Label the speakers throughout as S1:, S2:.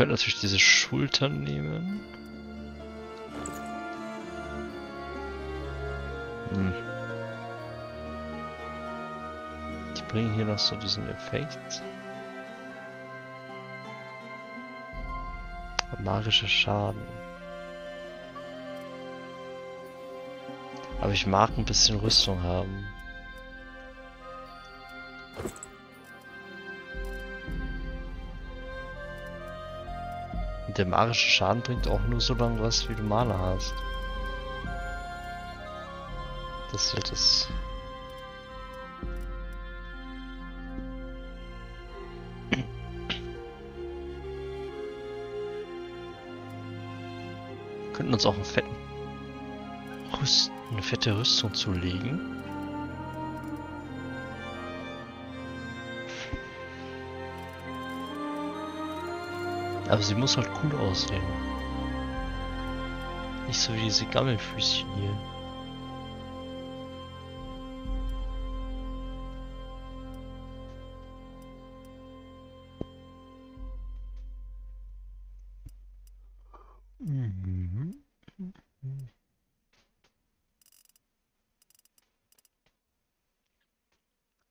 S1: könnten natürlich diese Schultern nehmen. Hm. Die bringen hier noch so diesen Effekt. Magischer Schaden. Aber ich mag ein bisschen Rüstung haben. Und der magische Schaden bringt auch nur so lange was, wie du Mana hast. Das wird es. könnten uns auch einen fetten Rüst eine fette Rüstung zulegen. Aber sie muss halt cool aussehen. Nicht so wie diese Gammelfüßchen hier.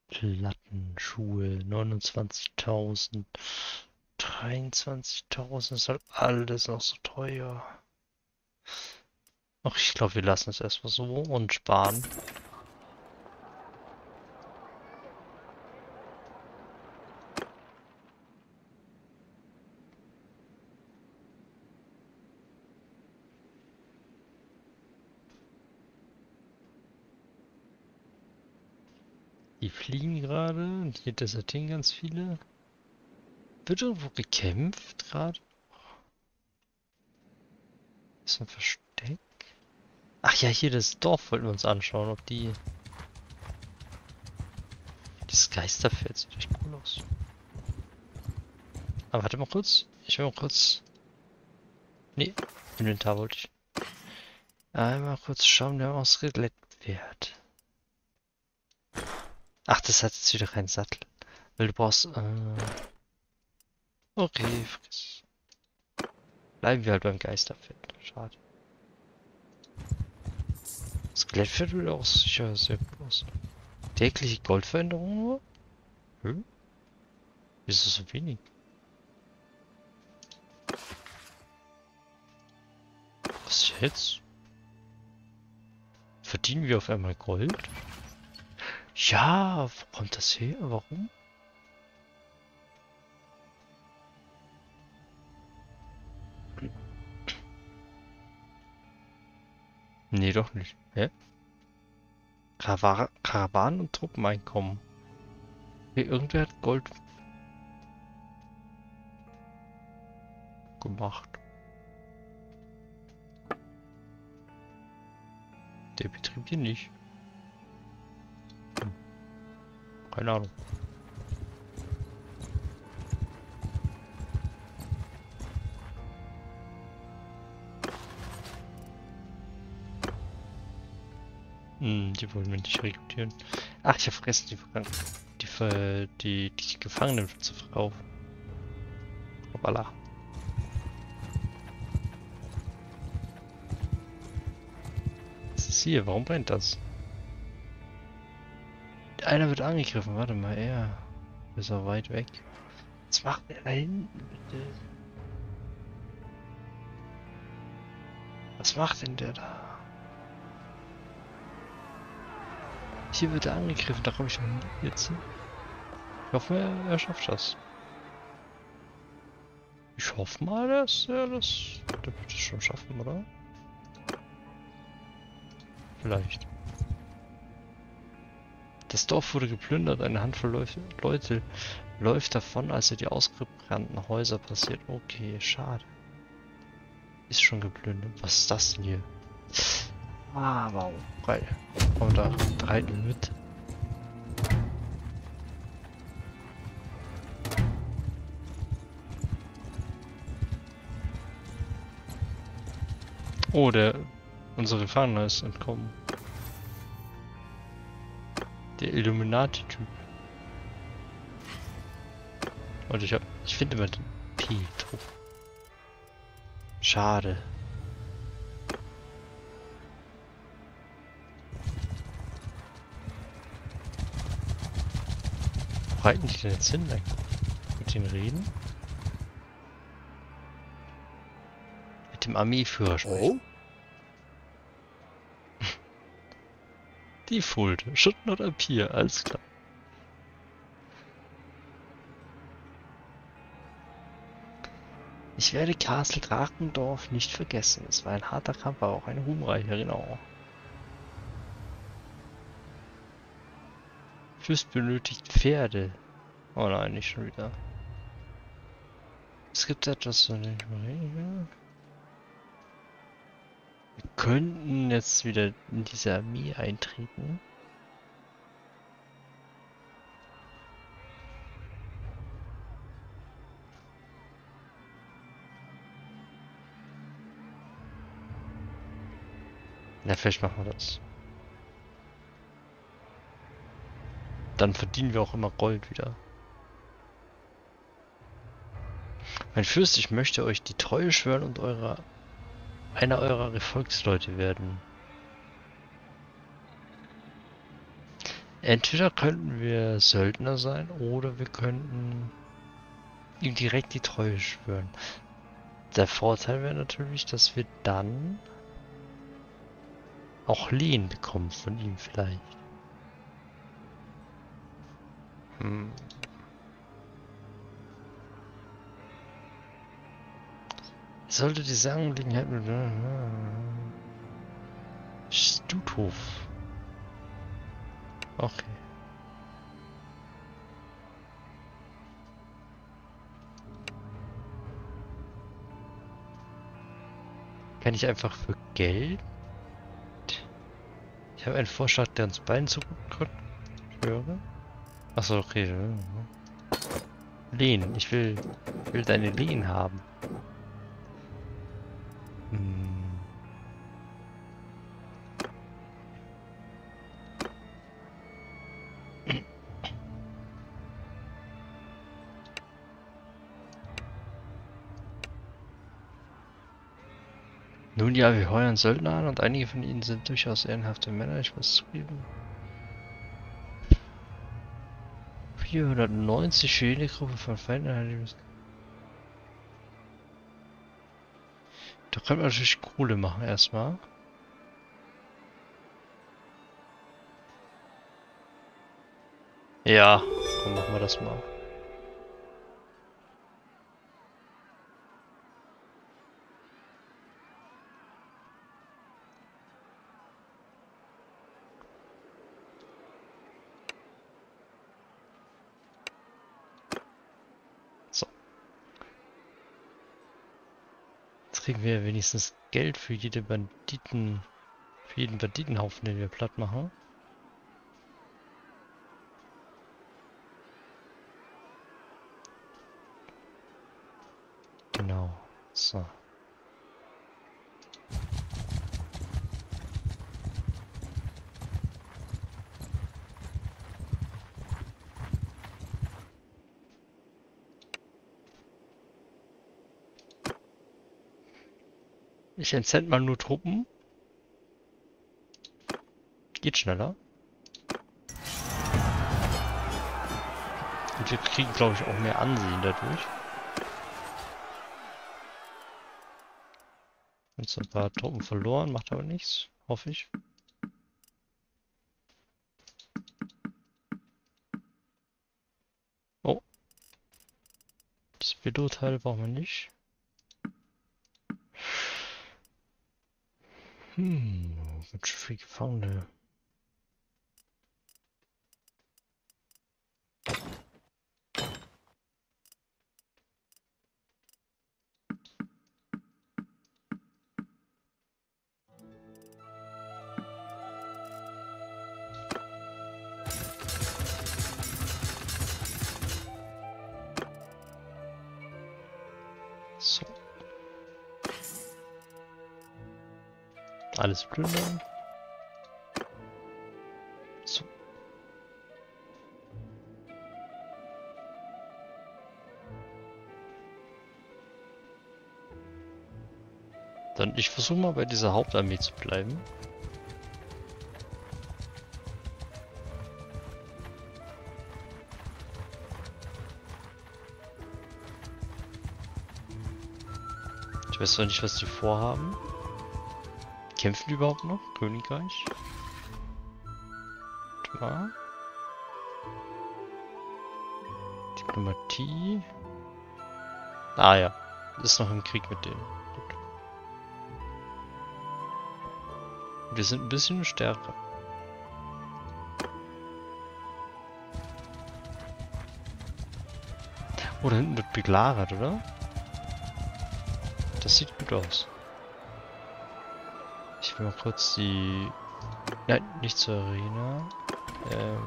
S1: Plattenschuhe, 29.000, 23.000, ist halt alles noch so teuer. Ach, ich glaube, wir lassen es erstmal so und sparen. Die fliegen gerade hier desertieren ganz viele. Wird irgendwo gekämpft gerade? Ist ein Versteck? Ach ja, hier das Dorf wollten wir uns anschauen, ob die... Dieses Geisterfeld sieht echt cool aus. Aber warte mal kurz. Ich will mal kurz... Nee, Inventar wollte ich. Einmal kurz schauen, wer aus Skelett-Wert. Ach, das hat jetzt wieder keinen Sattel. Weil du brauchst... Äh... Okay, friss. Bleiben wir halt beim Geisterfeld. Schade. Skelettfeld würde auch sicher sehr aus. Tägliche Goldveränderung nur? Hm? Ist es so wenig? Was jetzt? Verdienen wir auf einmal Gold? Ja, wo kommt das her? Warum? Nee, doch nicht. Hä? Karawa Karawanen und Truppeneinkommen. Okay, irgendwer hat Gold gemacht. Der Betrieb hier nicht. Hm. Keine Ahnung. Hm, die wollen wir nicht rekrutieren. Ach, ich habe vergessen, die, die, die, die Gefangenen zu verkaufen. Hoppala. Was ist hier? Warum brennt das? Einer wird angegriffen. Warte mal, er ist er weit weg. Was macht er da hinten, bitte? Was macht denn der da? Hier wird er angegriffen, da komme ich noch jetzt. Ich hoffe, er, er schafft das. Ich hoffe mal, dass er das, der wird es schon schaffen, oder? Vielleicht. Das Dorf wurde geplündert, eine Handvoll Leute läuft davon, als er die ausgebrannten Häuser passiert. Okay, schade. Ist schon geplündert. Was ist das denn hier? Ah, wow. Geil. Und da reiten mit. Oh, der unsere Fahne ist entkommen. Der Illuminati-Typ. Und ich hab. Ich finde immer den P-Trupp. Schade. Reiten die denn jetzt hin? Mit den reden? Mit dem Armeeführer sprechen.
S2: Oh?
S1: Die Fulde. Schutten oder Pier, alles klar. Ich werde Castle Drakendorf nicht vergessen. Es war ein harter Kampf, aber auch ein ruhmreicher, genau. Fürst benötigt Pferde. Oh nein, nicht schon wieder. Es gibt etwas, dem ich rede. Wir könnten jetzt wieder in diese Armee eintreten. Na, vielleicht machen wir das. Dann verdienen wir auch immer Gold wieder. Mein Fürst, ich möchte euch die Treue schwören und eurer einer eurer Gefolgsleute werden. Entweder könnten wir Söldner sein oder wir könnten ihm direkt die Treue schwören. Der Vorteil wäre natürlich, dass wir dann auch Lehen bekommen von ihm vielleicht. Hm. Sollte diese Angelegenheit mit... Stuthof. Okay. Kann ich einfach für Geld? Ich habe einen Vorschlag, der uns beiden zugutekommt. Ich. Achso, okay. Lehen. Ich will, ich will deine Lehen haben. Hm. Nun ja, wir heuern Söldner an und einige von ihnen sind durchaus ehrenhafte Männer, ich muss zugeben. 490 für jede Gruppe von Feinden. Da können wir natürlich Kohle machen erstmal. Ja, dann machen wir das mal. Kriegen wir wenigstens Geld für jede Banditen, für jeden Banditenhaufen, den wir platt machen. Genau. So. Ich entsend mal nur Truppen. Geht schneller. Und wir kriegen, glaube ich, auch mehr Ansehen dadurch. Jetzt ein paar Truppen verloren, macht aber nichts, hoffe ich. Oh. Das Veloteil brauchen wir nicht. Hmm, which freak founder? Alles plündern. So. Dann ich versuche mal bei dieser Hauptarmee zu bleiben. Ich weiß zwar nicht, was die vorhaben. Kämpfen die überhaupt noch? Königreich? Mal. Diplomatie. Ah ja, ist noch im Krieg mit denen. Gut. Wir sind ein bisschen stärker. Oh, da hinten wird beglagert, oder? Das sieht gut aus. Ich mal kurz die... Nein, nicht zur Arena. Ähm...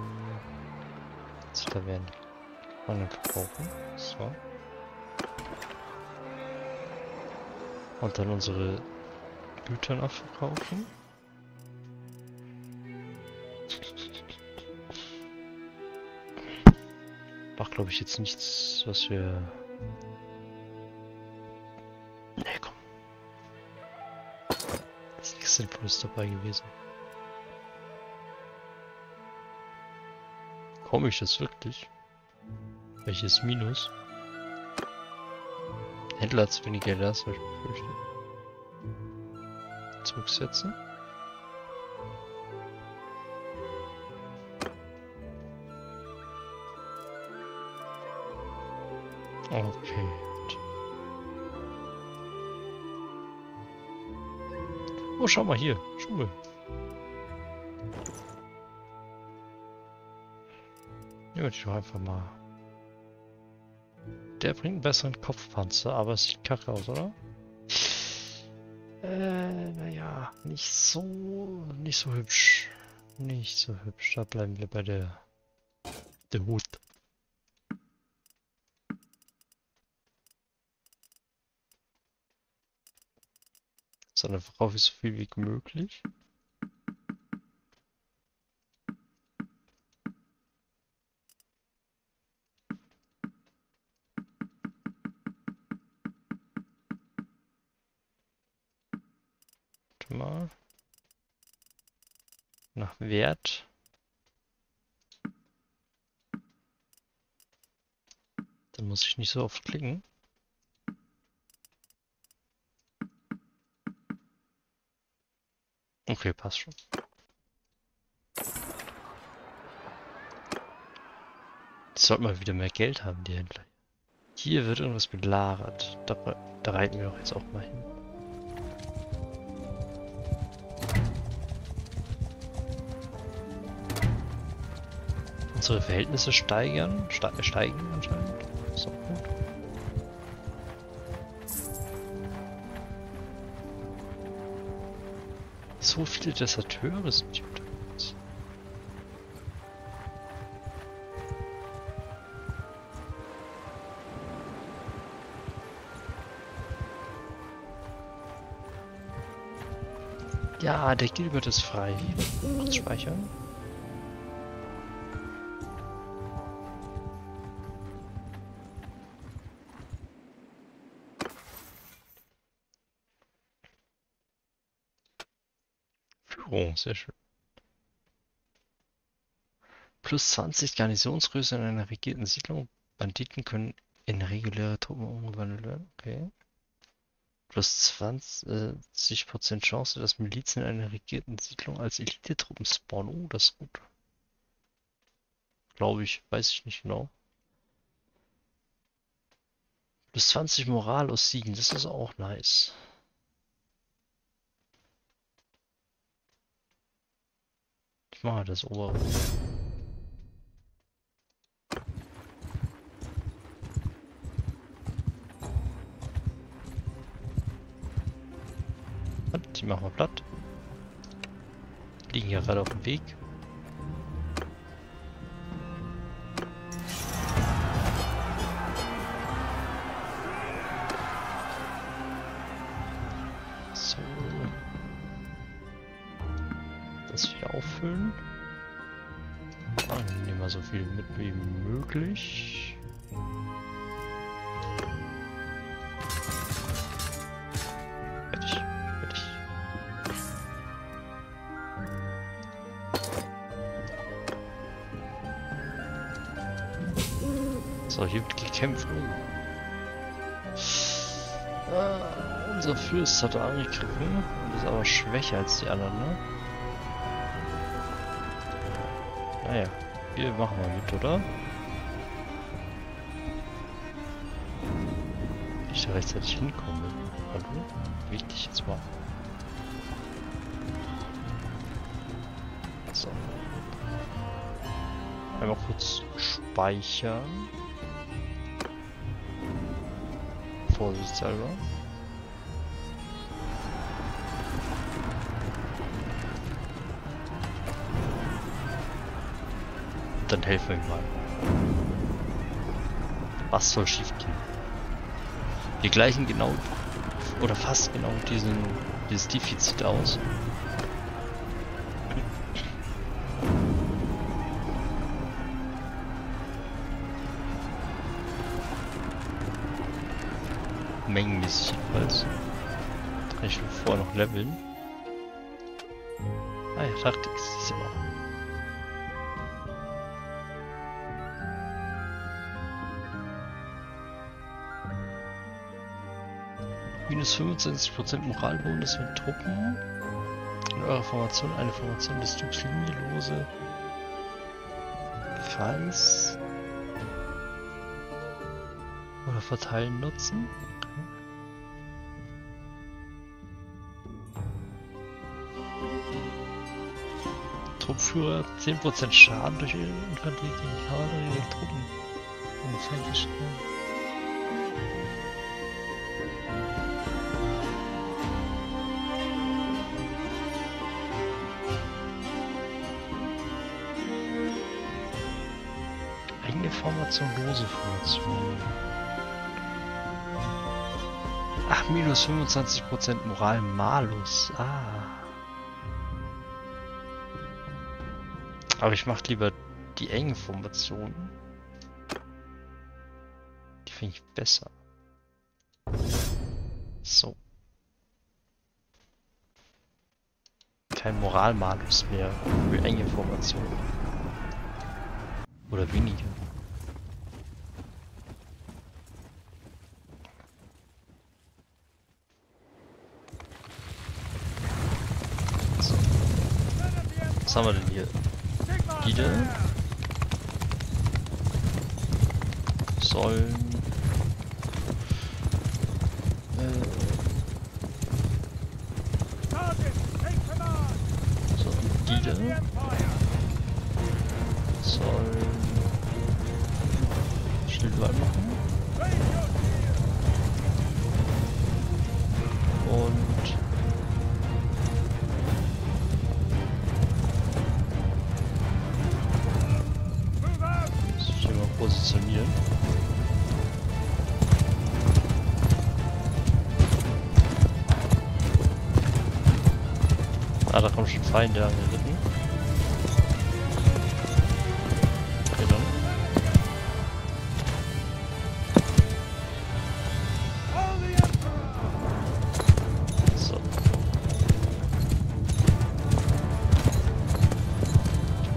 S1: Zur Taverne. Mal verkaufen. So. Und dann unsere Güter noch verkaufen. Macht glaube ich jetzt nichts, was wir Sinnvolles dabei gewesen. Ich das wirklich? Welches Minus? Händler hat zu wenig Geld, das habe ich befürchtet. Zurücksetzen. Okay. Oh, schau mal hier. Schuhe. Die doch einfach mal. Der bringt einen besseren Kopfpanzer, aber es sieht kacke aus, oder? Äh, naja, nicht so, nicht so hübsch. Nicht so hübsch. Da bleiben wir bei der, der Hut. Sondern verkaufe ich so viel wie möglich. Nach Wert. Dann muss ich nicht so oft klicken. Okay, passt schon. Die sollten mal wieder mehr Geld haben, die Händler. Hier wird irgendwas belagert. Da, da reiten wir auch jetzt auch mal hin. Unsere Verhältnisse steigern, ste steigen anscheinend. So viele Deserteure sind hier unterwegs. Ja, der Gilbert ist frei. Speichern. Oh, sehr schön. Plus 20 Garnisonsgröße in einer regierten Siedlung. Banditen können in reguläre Truppen umgewandelt werden. Okay. Plus 20% Chance, dass Milizen in einer regierten Siedlung als Elite-Truppen spawnen. Oh, das ist gut. Glaube ich, weiß ich nicht genau. Plus 20 Moral aus Siegen, das ist auch nice. Mal das obere. Und die machen wir platt. Liegen ja gerade auf dem Weg. möglich. So, hier wird gekämpft. Oh. Ah, unser Fürst hat angegriffen und ist aber schwächer als die anderen, ne? Naja, wir machen mal mit, oder? Rechtzeitig hinkomme. Hallo? Wichtig jetzt mal. So. Einmal kurz speichern. Vorsichtshalber. Dann helfen wir ihm mal. Was soll schief gehen? Wir gleichen genau oder fast genau diesen dieses Defizit aus. Mengenmäßig jedenfalls. Ich vorher noch leveln. Ah ja, Taktik ist immer. Minus 25% Moralbonus mit Truppen. In eurer Formation eine Formation des Typs linienlose Kreis oder verteilen nutzen. Truppführer 10% Schaden durch ihre Infanterie gegen ihrer Truppen. Und Eigene Formation, lose Formation. Ach, minus 25% Moral Malus. Ah. Aber ich mache lieber die engen Formationen. Die finde ich besser. So. Kein Moralmalus mehr für enge Formationen. Oder weniger. Was haben wir denn hier? Glieder sollen äh, so Glieder sollen Schildwahl machen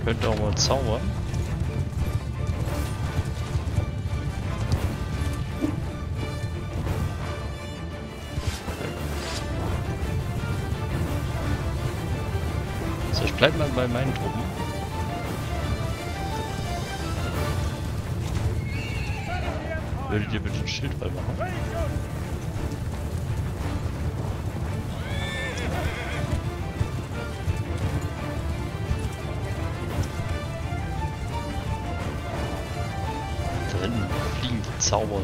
S1: könnte auch mal zaubern. So, ich bleib mal bei meinen Truppen. Würdet ihr bitte einen Schildwall machen? Da hinten fliegen die Zauber.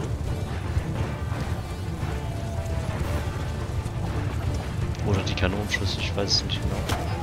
S1: Oder die Kanonenschüsse, ich weiß es nicht genau.